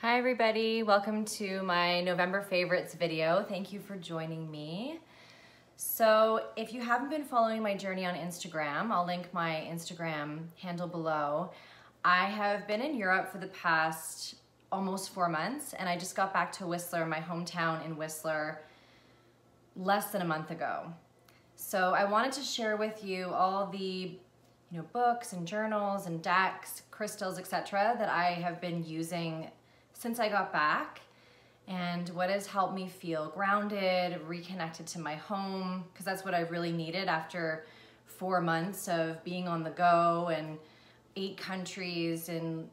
Hi everybody, welcome to my November favorites video. Thank you for joining me. So if you haven't been following my journey on Instagram, I'll link my Instagram handle below. I have been in Europe for the past almost four months and I just got back to Whistler, my hometown in Whistler, less than a month ago. So I wanted to share with you all the you know, books and journals and decks, crystals, etc. that I have been using since I got back and what has helped me feel grounded, reconnected to my home, because that's what I really needed after four months of being on the go and eight countries in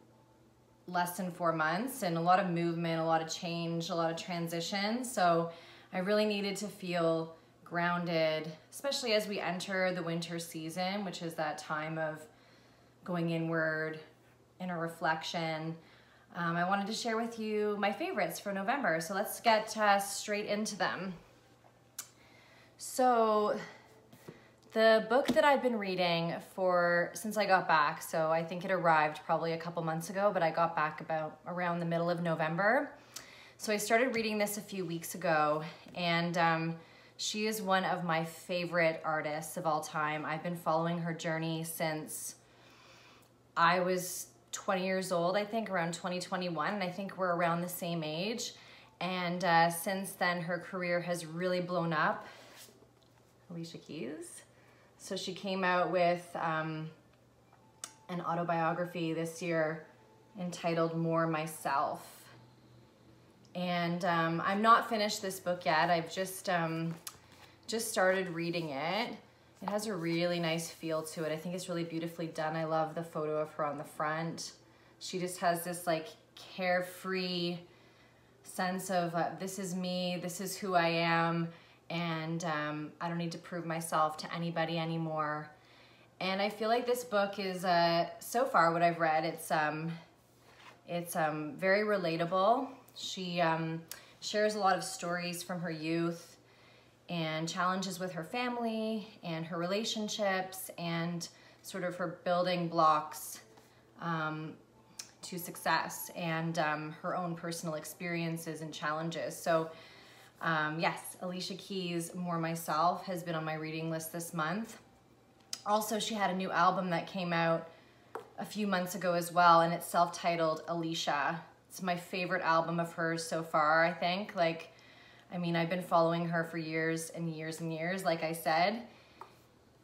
less than four months and a lot of movement, a lot of change, a lot of transition. So I really needed to feel grounded, especially as we enter the winter season, which is that time of going inward, inner reflection. Um, I wanted to share with you my favorites for November. So let's get uh, straight into them. So the book that I've been reading for since I got back, so I think it arrived probably a couple months ago, but I got back about around the middle of November. So I started reading this a few weeks ago, and um, she is one of my favorite artists of all time. I've been following her journey since I was 20 years old, I think, around 2021, and I think we're around the same age. And uh, since then, her career has really blown up. Alicia Keys. So she came out with um, an autobiography this year entitled More Myself. And um, I'm not finished this book yet. I've just, um, just started reading it. It has a really nice feel to it. I think it's really beautifully done. I love the photo of her on the front. She just has this like carefree sense of uh, this is me, this is who I am, and um, I don't need to prove myself to anybody anymore. And I feel like this book is, uh, so far what I've read, it's, um, it's um, very relatable. She um, shares a lot of stories from her youth and challenges with her family and her relationships and sort of her building blocks um, to success and um, her own personal experiences and challenges. So um, yes, Alicia Keys, More Myself, has been on my reading list this month. Also, she had a new album that came out a few months ago as well, and it's self-titled Alicia. It's my favorite album of hers so far, I think. Like, I mean, I've been following her for years and years and years, like I said.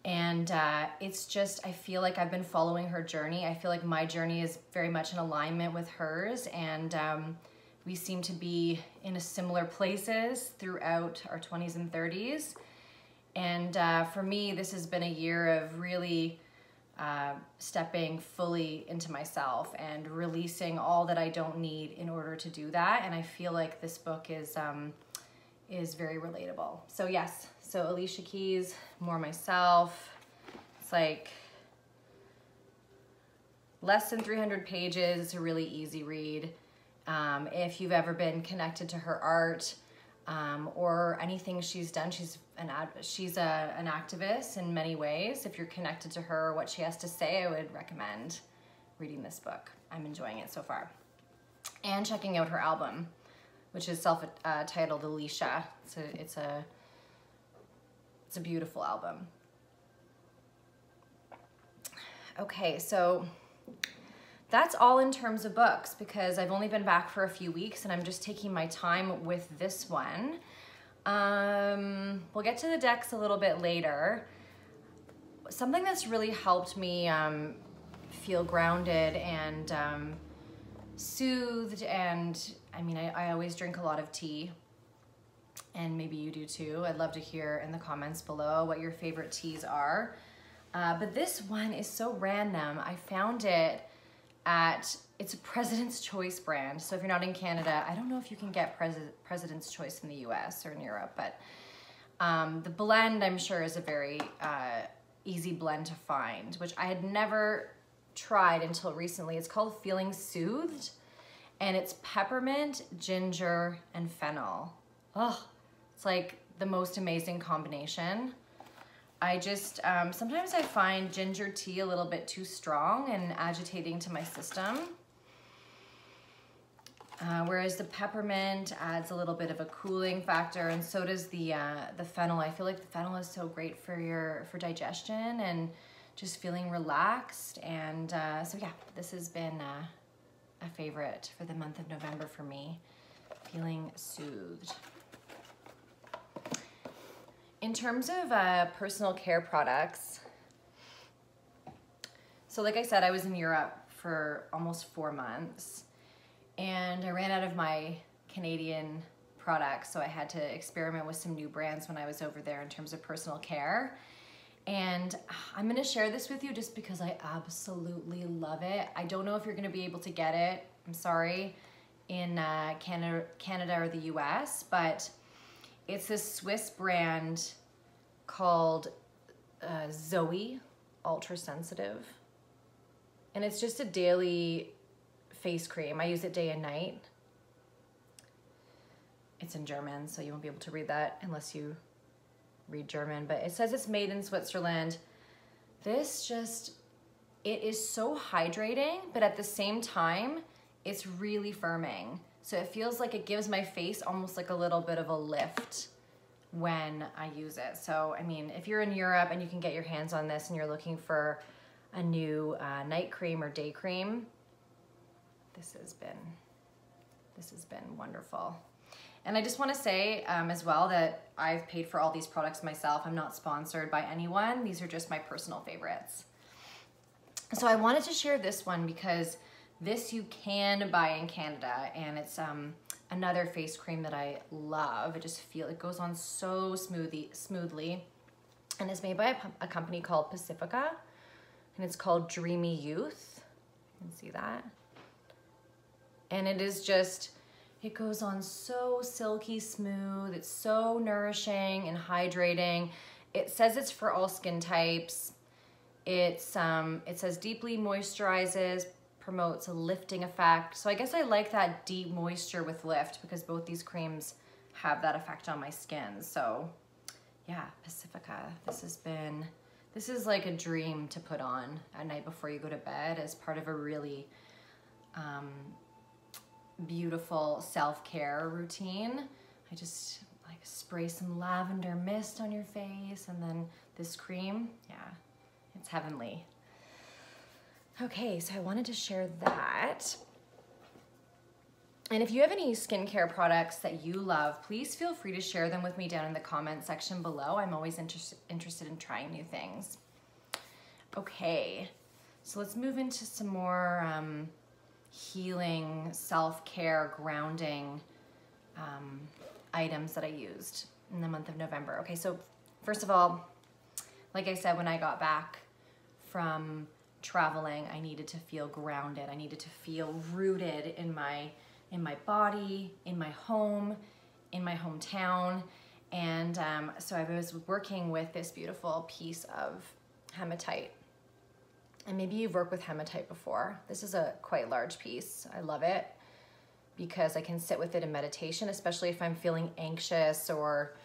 And uh, it's just, I feel like I've been following her journey. I feel like my journey is very much in alignment with hers. And um, we seem to be in a similar places throughout our 20s and 30s. And uh, for me, this has been a year of really uh, stepping fully into myself and releasing all that I don't need in order to do that. And I feel like this book is, um, is very relatable. So yes, so Alicia Keys, More Myself. It's like less than 300 pages. It's a really easy read. Um, if you've ever been connected to her art um, or anything she's done, she's an she's a, an activist in many ways. If you're connected to her, or what she has to say, I would recommend reading this book. I'm enjoying it so far. And checking out her album, which is self-titled uh, Alicia. It's a, it's a, it's a beautiful album. Okay, so that's all in terms of books because I've only been back for a few weeks and I'm just taking my time with this one. Um, we'll get to the decks a little bit later. Something that's really helped me um, feel grounded and um, soothed and I mean, I, I always drink a lot of tea and maybe you do too. I'd love to hear in the comments below what your favorite teas are. Uh, but this one is so random. I found it at, it's a President's Choice brand. So if you're not in Canada, I don't know if you can get Pres President's Choice in the US or in Europe, but um, the blend I'm sure is a very uh, easy blend to find, which I had never tried until recently. It's called Feeling Soothed and it's peppermint, ginger, and fennel. Oh, it's like the most amazing combination. I just, um, sometimes I find ginger tea a little bit too strong and agitating to my system. Uh, whereas the peppermint adds a little bit of a cooling factor, and so does the uh, the fennel. I feel like the fennel is so great for your for digestion and just feeling relaxed. And uh, so yeah, this has been uh, a favorite for the month of November for me, feeling soothed. In terms of uh, personal care products, so like I said, I was in Europe for almost four months and I ran out of my Canadian products, so I had to experiment with some new brands when I was over there in terms of personal care. And I'm gonna share this with you just because I absolutely love it. I don't know if you're gonna be able to get it, I'm sorry, in uh, Canada, Canada or the US, but it's this Swiss brand called uh, Zoe Ultra Sensitive. And it's just a daily face cream. I use it day and night. It's in German, so you won't be able to read that unless you read German, but it says it's made in Switzerland. This just, it is so hydrating, but at the same time, it's really firming. So it feels like it gives my face almost like a little bit of a lift when I use it. So, I mean, if you're in Europe and you can get your hands on this and you're looking for a new uh, night cream or day cream, this has been, this has been wonderful. And I just want to say um, as well that I've paid for all these products myself. I'm not sponsored by anyone. These are just my personal favorites. So I wanted to share this one because this you can buy in Canada and it's um, another face cream that I love. I just feel it goes on so smoothly, smoothly. And it's made by a, a company called Pacifica and it's called Dreamy Youth. You can see that. And it is just, it goes on so silky smooth. It's so nourishing and hydrating. It says it's for all skin types. It's um, It says deeply moisturizes, promotes a lifting effect. So I guess I like that deep moisture with lift because both these creams have that effect on my skin. So yeah, Pacifica, this has been, this is like a dream to put on at night before you go to bed as part of a really um, beautiful self-care routine. I just like spray some lavender mist on your face and then this cream, yeah, it's heavenly. Okay, so I wanted to share that. And if you have any skincare products that you love, please feel free to share them with me down in the comment section below. I'm always inter interested in trying new things. Okay, so let's move into some more um, healing, self-care, grounding um, items that I used in the month of November. Okay, so first of all, like I said, when I got back from traveling, I needed to feel grounded. I needed to feel rooted in my in my body, in my home, in my hometown. And um, so I was working with this beautiful piece of hematite and maybe you've worked with hematite before. This is a quite large piece. I love it because I can sit with it in meditation, especially if I'm feeling anxious or,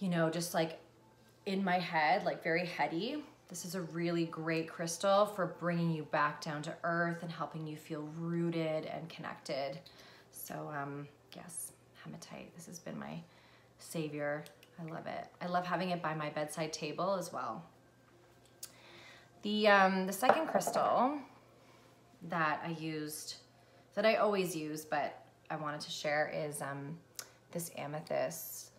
you know, just like in my head, like very heady. This is a really great crystal for bringing you back down to earth and helping you feel rooted and connected. So um, yes, hematite, this has been my savior. I love it. I love having it by my bedside table as well. The, um, the second crystal that I used, that I always use, but I wanted to share is um, this amethyst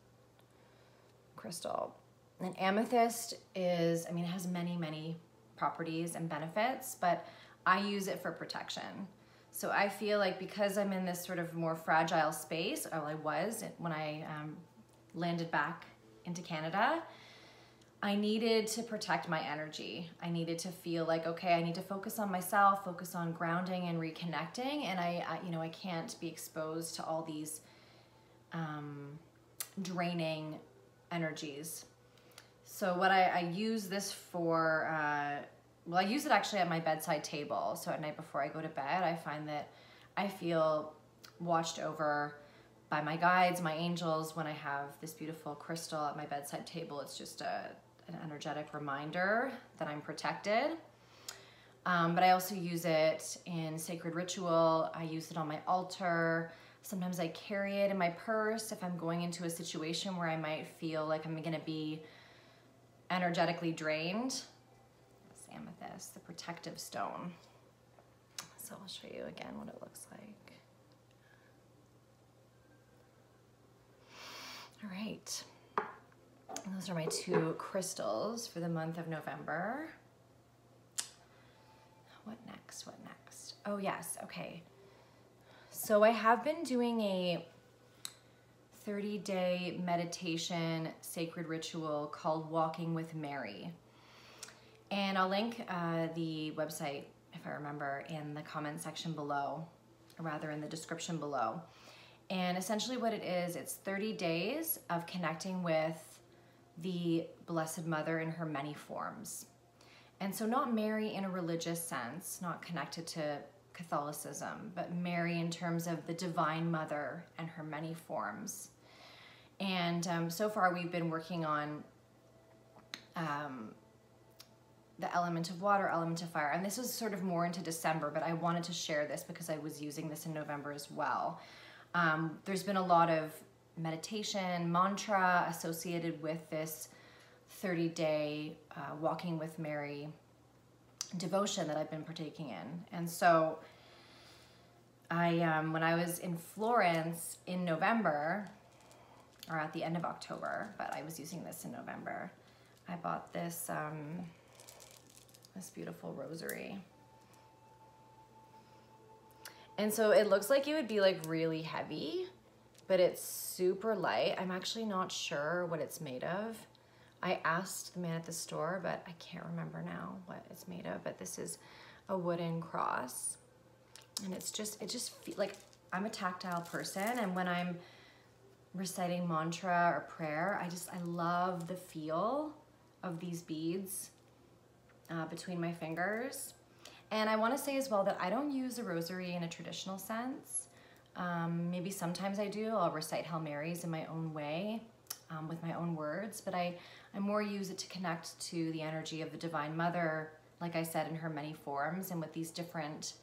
crystal. And amethyst is, I mean, it has many, many properties and benefits, but I use it for protection. So I feel like because I'm in this sort of more fragile space, or I was when I um, landed back into Canada, I needed to protect my energy. I needed to feel like, okay, I need to focus on myself, focus on grounding and reconnecting. And I, I you know, I can't be exposed to all these um, draining energies. So what I, I use this for, uh, well, I use it actually at my bedside table. So at night before I go to bed, I find that I feel watched over by my guides, my angels, when I have this beautiful crystal at my bedside table. It's just a, an energetic reminder that I'm protected. Um, but I also use it in sacred ritual. I use it on my altar. Sometimes I carry it in my purse if I'm going into a situation where I might feel like I'm gonna be energetically drained. Amethyst, the protective stone. So I'll show you again what it looks like. All right. And those are my two crystals for the month of November. What next? What next? Oh, yes. Okay. So I have been doing a 30 day meditation sacred ritual called Walking with Mary. And I'll link uh, the website, if I remember, in the comment section below, or rather in the description below. And essentially, what it is, it's 30 days of connecting with the Blessed Mother in her many forms. And so, not Mary in a religious sense, not connected to Catholicism, but Mary in terms of the Divine Mother and her many forms. And um, so far, we've been working on um, the element of water, element of fire. And this is sort of more into December, but I wanted to share this because I was using this in November as well. Um, there's been a lot of meditation, mantra associated with this 30 day uh, Walking with Mary devotion that I've been partaking in. And so I, um, when I was in Florence in November, or at the end of October, but I was using this in November, I bought this, um, this beautiful rosary. And so it looks like it would be like really heavy, but it's super light. I'm actually not sure what it's made of. I asked the man at the store, but I can't remember now what it's made of, but this is a wooden cross. And it's just, it just feel like I'm a tactile person. And when I'm reciting mantra or prayer, I just, I love the feel of these beads uh, between my fingers. And I want to say as well that I don't use a rosary in a traditional sense. Um, maybe sometimes I do. I'll recite Hail Marys in my own way um, with my own words, but I, I more use it to connect to the energy of the Divine Mother, like I said, in her many forms and with these different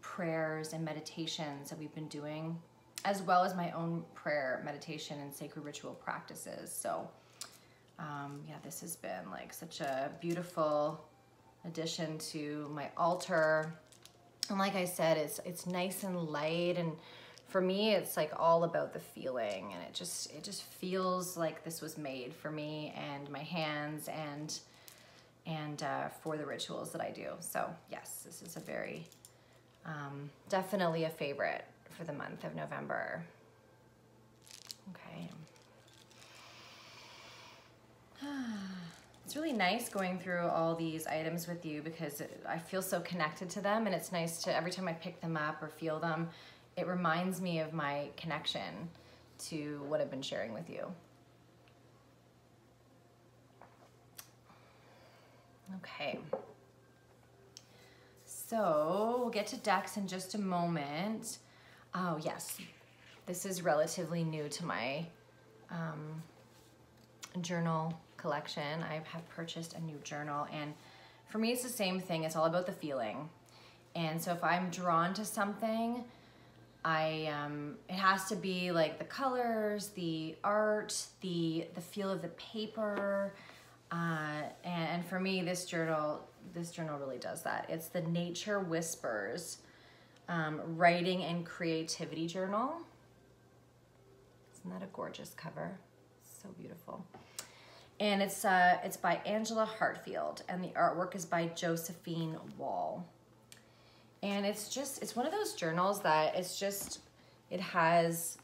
prayers and meditations that we've been doing, as well as my own prayer, meditation, and sacred ritual practices. So, um, yeah, this has been like such a beautiful addition to my altar. And like I said, it's it's nice and light and for me it's like all about the feeling and it just it just feels like this was made for me and my hands and and uh, for the rituals that I do. So yes, this is a very um, definitely a favorite for the month of November. Okay. It's really nice going through all these items with you because I feel so connected to them and it's nice to, every time I pick them up or feel them, it reminds me of my connection to what I've been sharing with you. Okay. So we'll get to decks in just a moment. Oh yes, this is relatively new to my um, journal collection. I have purchased a new journal and for me it's the same thing. It's all about the feeling. And so if I'm drawn to something, I um, it has to be like the colors, the art, the the feel of the paper, uh, and, and for me this journal this journal really does that. It's the Nature Whispers um, Writing and Creativity Journal. Isn't that a gorgeous cover? So beautiful and it's uh, it's by Angela Hartfield, and the artwork is by Josephine Wall. And it's just it's one of those journals that it's just it has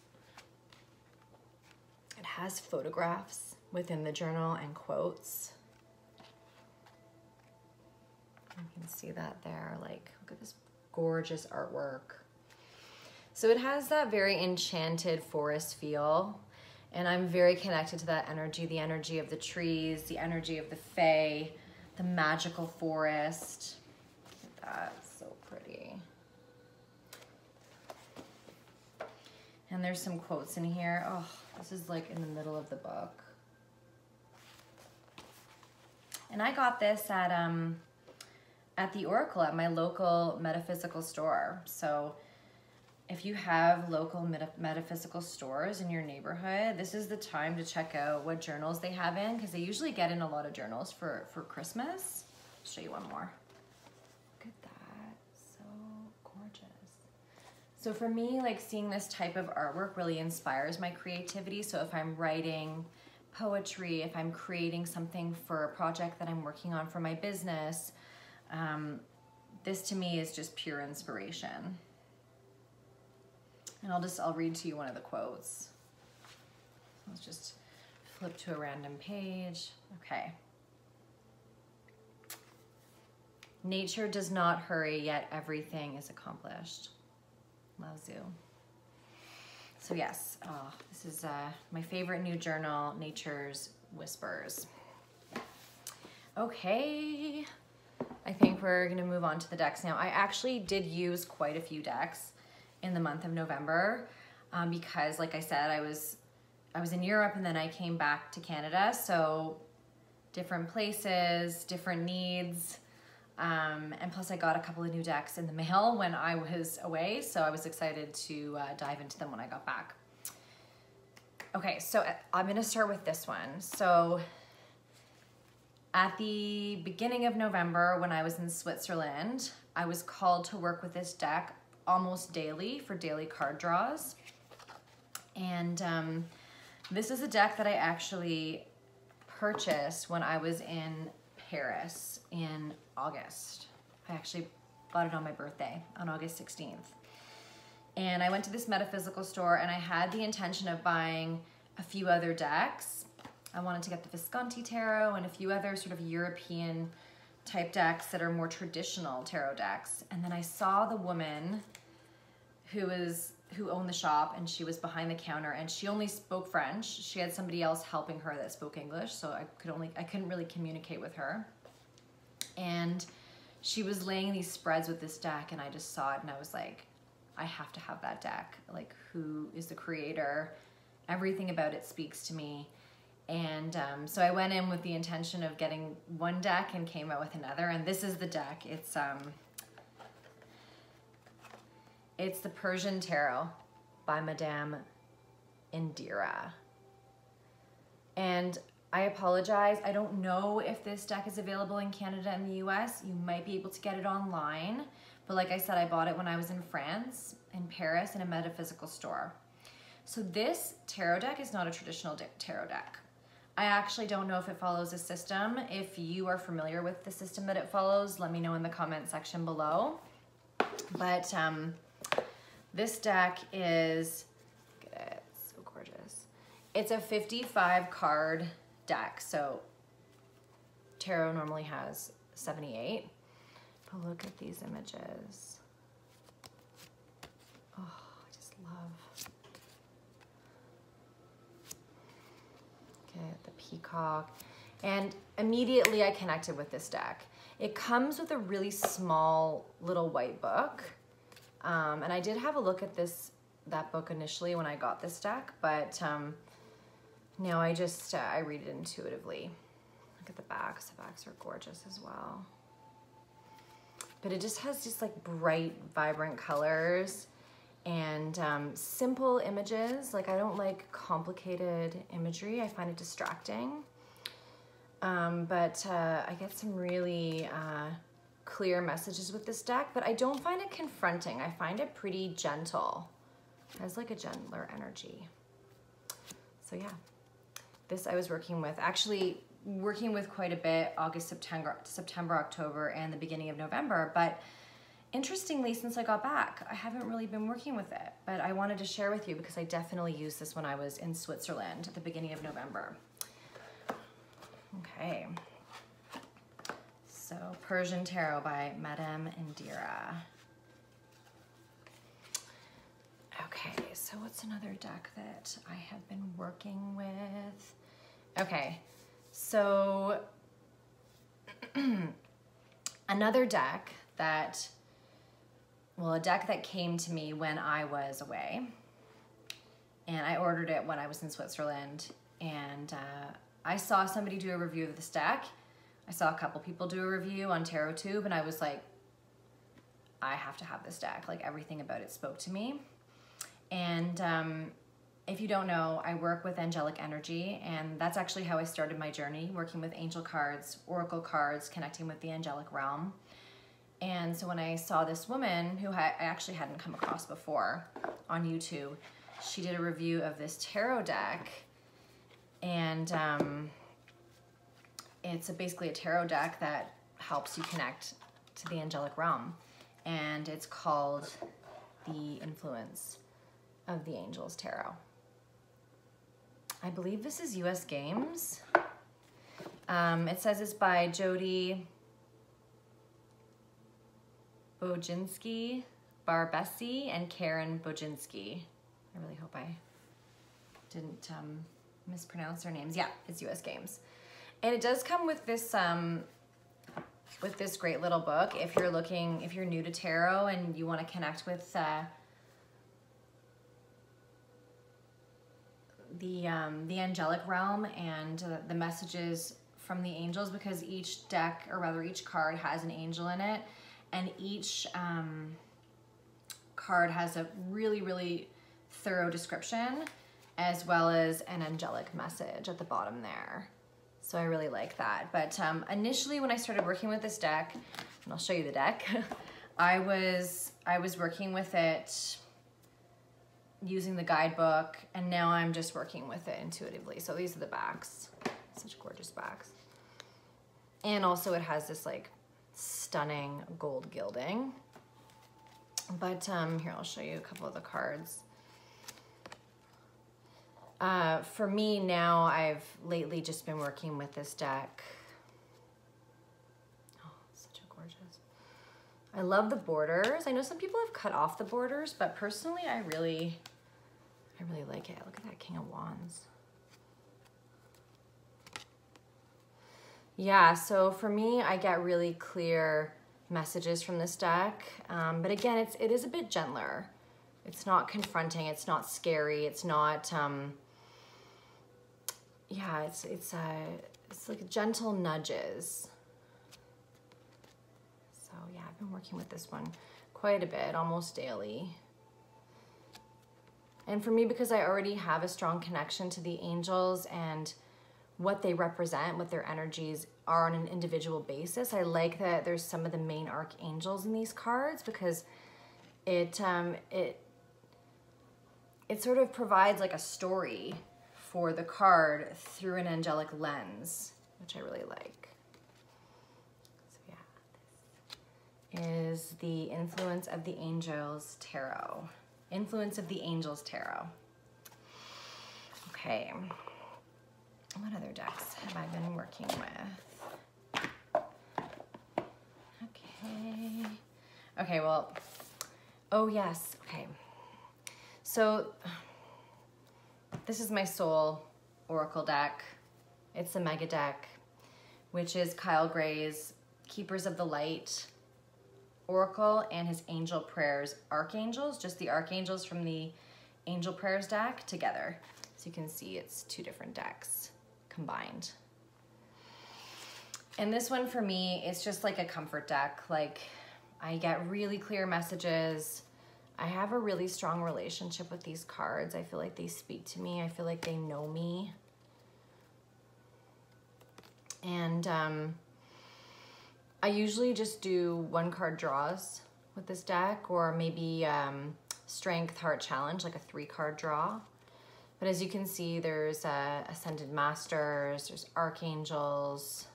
it has photographs within the journal and quotes. You can see that there. Like, look at this gorgeous artwork. So it has that very enchanted forest feel and I'm very connected to that energy, the energy of the trees, the energy of the fae, the magical forest. That's so pretty. And there's some quotes in here. Oh, this is like in the middle of the book. And I got this at um, at the Oracle at my local metaphysical store. So if you have local meta metaphysical stores in your neighborhood, this is the time to check out what journals they have in because they usually get in a lot of journals for, for Christmas. I'll show you one more. Look at that, so gorgeous. So for me, like seeing this type of artwork really inspires my creativity. So if I'm writing poetry, if I'm creating something for a project that I'm working on for my business, um, this to me is just pure inspiration. And I'll just, I'll read to you one of the quotes. Let's just flip to a random page. Okay. Nature does not hurry, yet everything is accomplished. Lao Tzu. So yes, oh, this is uh, my favorite new journal, Nature's Whispers. Okay, I think we're gonna move on to the decks now. I actually did use quite a few decks in the month of November um, because like I said, I was I was in Europe and then I came back to Canada. So different places, different needs. Um, and plus I got a couple of new decks in the mail when I was away. So I was excited to uh, dive into them when I got back. Okay, so uh, I'm gonna start with this one. So at the beginning of November when I was in Switzerland, I was called to work with this deck almost daily for daily card draws. And um, this is a deck that I actually purchased when I was in Paris in August. I actually bought it on my birthday on August 16th. And I went to this metaphysical store and I had the intention of buying a few other decks. I wanted to get the Visconti Tarot and a few other sort of European type decks that are more traditional tarot decks. And then I saw the woman who was who owned the shop and she was behind the counter and she only spoke French. She had somebody else helping her that spoke English, so I could only I couldn't really communicate with her. And she was laying these spreads with this deck and I just saw it and I was like, I have to have that deck. Like who is the creator? Everything about it speaks to me. And um, so I went in with the intention of getting one deck and came out with another. And this is the deck. It's um, it's the Persian Tarot by Madame Indira. And I apologize. I don't know if this deck is available in Canada and the US. You might be able to get it online. But like I said, I bought it when I was in France, in Paris, in a metaphysical store. So this tarot deck is not a traditional tarot deck. I actually don't know if it follows a system. If you are familiar with the system that it follows, let me know in the comment section below. But um, this deck is, look at it, so gorgeous. It's a 55 card deck. So tarot normally has 78. But look at these images. Oh, I just love. Okay, the peacock. And immediately I connected with this deck. It comes with a really small little white book. Um, and I did have a look at this that book initially when I got this deck, but um, now I just, uh, I read it intuitively. Look at the backs, the backs are gorgeous as well. But it just has just like bright, vibrant colors and um, simple images. Like I don't like complicated imagery. I find it distracting. Um, but uh, I get some really uh, clear messages with this deck, but I don't find it confronting. I find it pretty gentle. It has like a gentler energy. So yeah, this I was working with, actually working with quite a bit August, September, September, October, and the beginning of November, but interestingly, since I got back, I haven't really been working with it, but I wanted to share with you because I definitely used this when I was in Switzerland at the beginning of November. Okay. So Persian Tarot by Madame Indira. Okay, so what's another deck that I have been working with? Okay, so another deck that, well, a deck that came to me when I was away. And I ordered it when I was in Switzerland. And uh, I saw somebody do a review of this deck I saw a couple people do a review on Tarot Tube and I was like, I have to have this deck. Like everything about it spoke to me. And um, if you don't know, I work with angelic energy, and that's actually how I started my journey working with angel cards, oracle cards, connecting with the angelic realm. And so when I saw this woman who I actually hadn't come across before on YouTube, she did a review of this tarot deck, and um, it's a, basically a tarot deck that helps you connect to the angelic realm, and it's called the Influence of the Angels Tarot. I believe this is US Games. Um, it says it's by Jody Boginski, Barbessi and Karen Boginski. I really hope I didn't um, mispronounce their names. Yeah, it's US Games. And it does come with this um, with this great little book if you're looking, if you're new to tarot and you want to connect with uh, the um, the angelic realm and uh, the messages from the angels because each deck or rather each card has an angel in it and each um, card has a really really thorough description as well as an angelic message at the bottom there so I really like that but um, initially when I started working with this deck and I'll show you the deck I was I was working with it using the guidebook and now I'm just working with it intuitively. So these are the backs, such gorgeous backs. And also it has this like stunning gold gilding. But um, here, I'll show you a couple of the cards. Uh, for me now, I've lately just been working with this deck. Oh, such a gorgeous. I love the borders. I know some people have cut off the borders, but personally, I really, I really like it. Look at that King of Wands. Yeah, so for me, I get really clear messages from this deck. Um, but again, it's, it is a bit gentler. It's not confronting, it's not scary, it's not, um, yeah, it's, it's, uh, it's like gentle nudges. So yeah, I've been working with this one quite a bit, almost daily. And for me, because I already have a strong connection to the angels and what they represent, what their energies are on an individual basis, I like that there's some of the main archangels in these cards because it um, it it sort of provides like a story for the card through an angelic lens, which I really like. So yeah, this is the influence of the angels tarot. Influence of the Angels Tarot. Okay. What other decks have I been working with? Okay. Okay, well, oh yes, okay. So this is my soul oracle deck. It's a mega deck, which is Kyle Gray's Keepers of the Light Oracle and his angel prayers archangels, just the archangels from the angel prayers deck together. So you can see it's two different decks combined. And this one for me is just like a comfort deck. Like I get really clear messages. I have a really strong relationship with these cards. I feel like they speak to me. I feel like they know me. And um, I usually just do one card draws with this deck or maybe um, strength heart challenge, like a three card draw. But as you can see, there's uh, Ascended Masters, there's Archangels,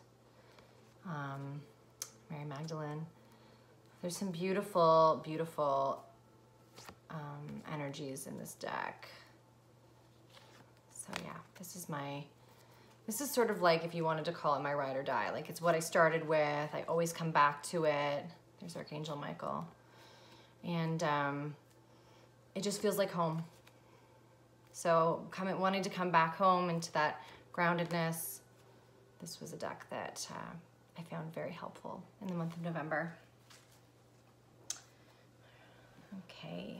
um, Mary Magdalene. There's some beautiful, beautiful um, energies in this deck. So yeah, this is my this is sort of like if you wanted to call it my ride or die. Like it's what I started with. I always come back to it. There's Archangel Michael. And um, it just feels like home. So coming, wanting to come back home into that groundedness, this was a deck that uh, I found very helpful in the month of November. Okay.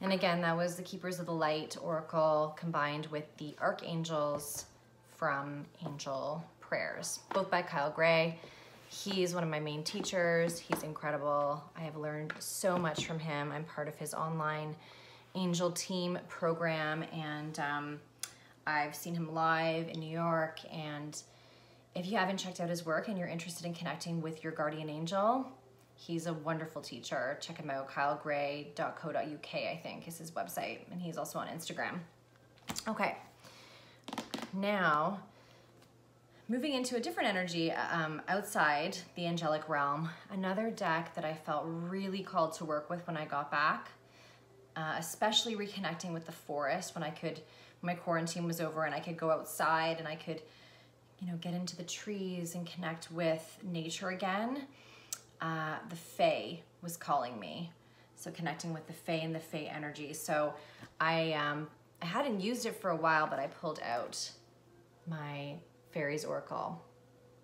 And again, that was the Keepers of the Light Oracle combined with the Archangels from Angel Prayers, both by Kyle Gray. He's one of my main teachers. He's incredible. I have learned so much from him. I'm part of his online angel team program and um, I've seen him live in New York and if you haven't checked out his work and you're interested in connecting with your guardian angel, he's a wonderful teacher. Check him out, kylegray.co.uk, I think is his website. And he's also on Instagram. Okay, now moving into a different energy um, outside the angelic realm, another deck that I felt really called to work with when I got back, uh, especially reconnecting with the forest when I could, when my quarantine was over and I could go outside and I could you know, get into the trees and connect with nature again, uh, the Fae was calling me. So connecting with the Fae and the Fae energy. So I, um, I hadn't used it for a while, but I pulled out my Fairies Oracle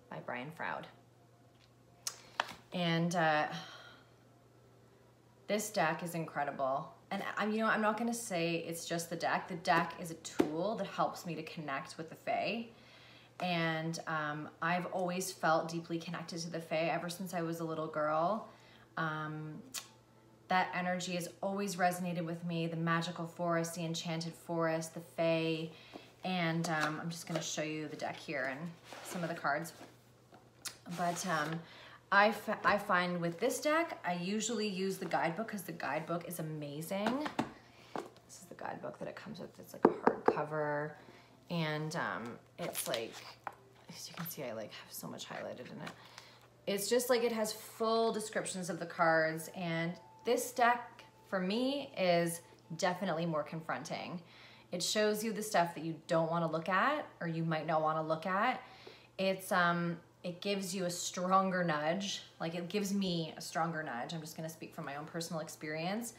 by Brian Froud. And uh, this deck is incredible. And I'm, you know, I'm not gonna say it's just the deck. The deck is a tool that helps me to connect with the Fae and um, I've always felt deeply connected to the Fae ever since I was a little girl. Um, that energy has always resonated with me, the magical forest, the enchanted forest, the Fae, and um, I'm just gonna show you the deck here and some of the cards. But um, I, I find with this deck, I usually use the guidebook because the guidebook is amazing. This is the guidebook that it comes with. It's like a hardcover and um, it's like, as you can see, I like have so much highlighted in it. It's just like it has full descriptions of the cards and this deck for me is definitely more confronting. It shows you the stuff that you don't want to look at or you might not want to look at. It's um it gives you a stronger nudge. Like it gives me a stronger nudge. I'm just to speak from my own personal experience.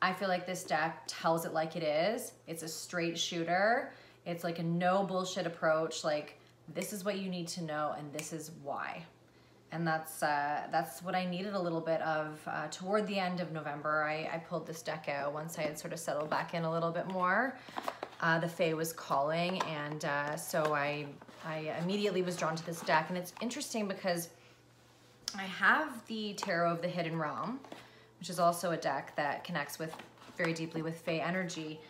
I feel like this deck tells it like it is. It's a straight shooter. It's like a no bullshit approach. Like this is what you need to know and this is why. And that's uh, that's what I needed a little bit of uh, toward the end of November. I, I pulled this deck out once I had sort of settled back in a little bit more. Uh, the Fae was calling, and uh, so I I immediately was drawn to this deck. And it's interesting because I have the Tarot of the Hidden Realm, which is also a deck that connects with very deeply with Fae energy.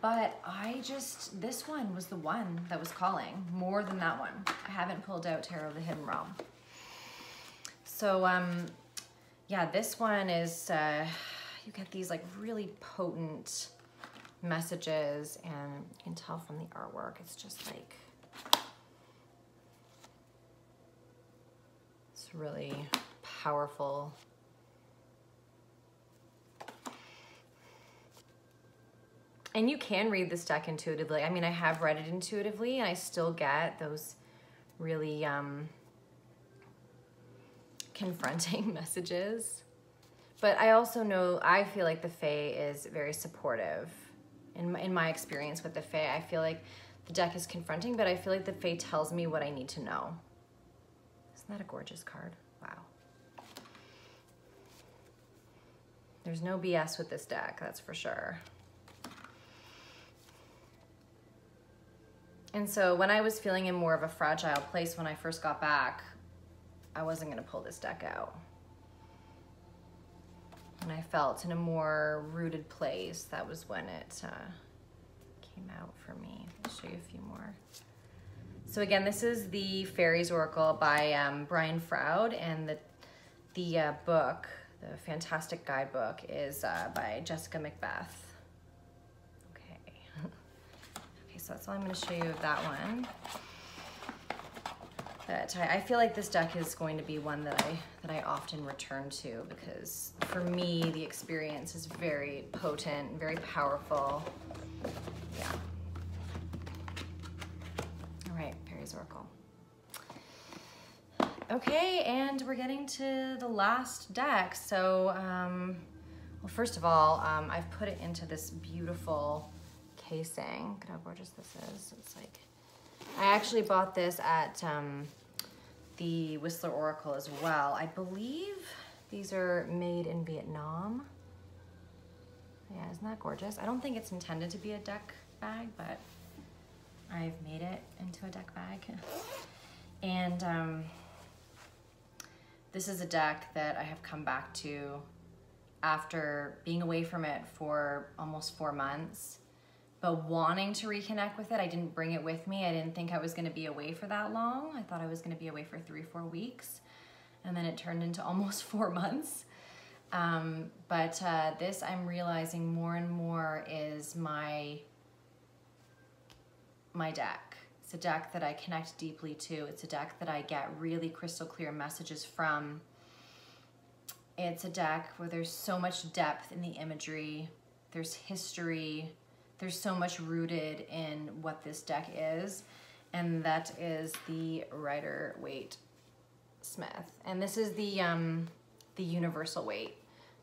But I just, this one was the one that was calling more than that one. I haven't pulled out Tarot of the Hidden Realm. So, um, yeah, this one is, uh, you get these like really potent messages and you can tell from the artwork, it's just like, really powerful and you can read this deck intuitively. I mean, I have read it intuitively and I still get those really um, confronting messages. But I also know, I feel like the Fae is very supportive. In my, in my experience with the Fae, I feel like the deck is confronting, but I feel like the Fae tells me what I need to know. Isn't that a gorgeous card? Wow. There's no BS with this deck, that's for sure. And so when I was feeling in more of a fragile place when I first got back, I wasn't to pull this deck out. And I felt in a more rooted place, that was when it uh, came out for me. I'll show you a few more. So again, this is the Fairies Oracle by um, Brian Froud, and the, the uh, book, the fantastic guidebook, is uh, by Jessica Macbeth. Okay. okay, so that's all I'm gonna show you of that one. But I, I feel like this deck is going to be one that I, that I often return to because for me, the experience is very potent, very powerful. Yeah. All Oracle. Okay, and we're getting to the last deck. So, um, well, first of all, um, I've put it into this beautiful casing. Look how gorgeous this is. It's like, I actually bought this at um, the Whistler Oracle as well. I believe these are made in Vietnam. Yeah, isn't that gorgeous? I don't think it's intended to be a deck bag, but I've made it into a deck bag. And um, this is a deck that I have come back to after being away from it for almost four months, but wanting to reconnect with it. I didn't bring it with me. I didn't think I was gonna be away for that long. I thought I was gonna be away for three, four weeks. And then it turned into almost four months. Um, but uh, this I'm realizing more and more is my my deck. It's a deck that I connect deeply to. It's a deck that I get really crystal clear messages from. It's a deck where there's so much depth in the imagery, there's history, there's so much rooted in what this deck is, and that is the Rider Waite Smith. And this is the um, the Universal Waite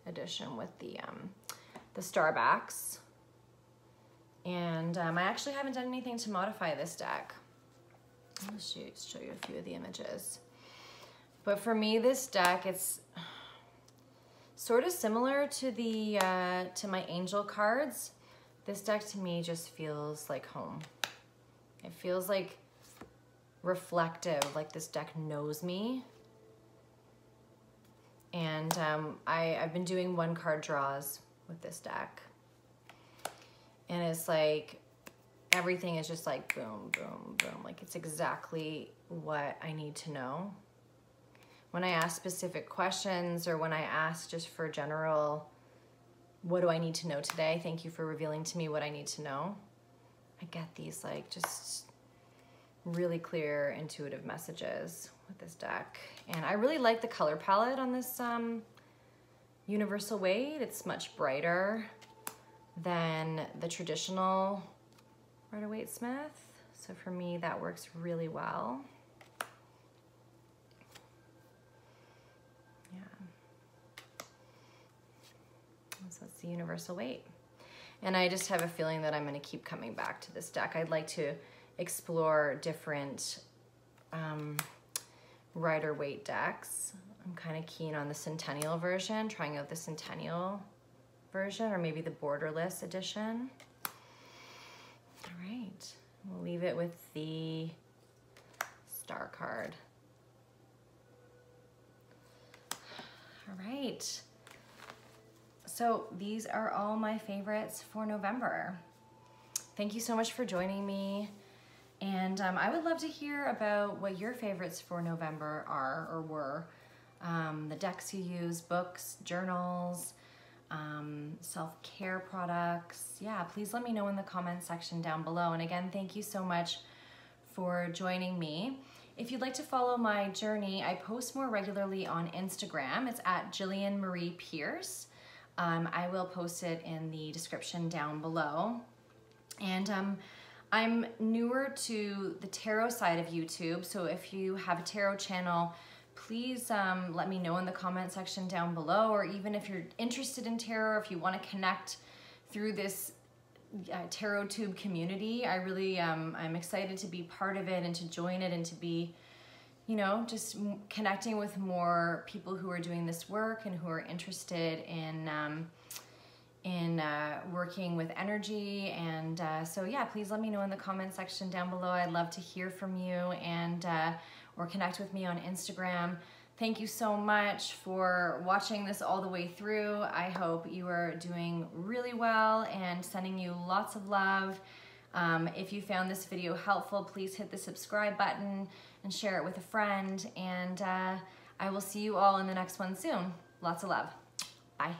edition with the um, the Starbacks. And um, I actually haven't done anything to modify this deck. I'll show you, show you a few of the images. But for me, this deck, it's sort of similar to the uh, to my angel cards. This deck to me just feels like home. It feels like reflective, like this deck knows me. And um, I, I've been doing one card draws with this deck and it's like everything is just like boom, boom, boom. Like it's exactly what I need to know. When I ask specific questions or when I ask just for general, what do I need to know today? Thank you for revealing to me what I need to know. I get these like just really clear intuitive messages with this deck. And I really like the color palette on this um, Universal Waite. It's much brighter than the traditional Rider Waite Smith. So for me, that works really well. Yeah. So that's the universal Waite. And I just have a feeling that I'm gonna keep coming back to this deck. I'd like to explore different um, Rider Waite decks. I'm kind of keen on the Centennial version, trying out the Centennial version or maybe the borderless edition. All right, we'll leave it with the star card. All right. So these are all my favorites for November. Thank you so much for joining me. And um, I would love to hear about what your favorites for November are or were. Um, the decks you use, books, journals, um, self-care products. Yeah, please let me know in the comments section down below. And again, thank you so much for joining me. If you'd like to follow my journey, I post more regularly on Instagram. It's at Gillian Marie Pearce. Um, I will post it in the description down below. And um, I'm newer to the tarot side of YouTube, so if you have a tarot channel, please um, let me know in the comment section down below, or even if you're interested in tarot, if you want to connect through this uh, tarot tube community. I really, um, I'm excited to be part of it and to join it and to be, you know, just connecting with more people who are doing this work and who are interested in, um, in uh, working with energy. And uh, so yeah, please let me know in the comment section down below. I'd love to hear from you and uh, or connect with me on Instagram. Thank you so much for watching this all the way through. I hope you are doing really well and sending you lots of love. Um, if you found this video helpful, please hit the subscribe button and share it with a friend. And uh, I will see you all in the next one soon. Lots of love. Bye.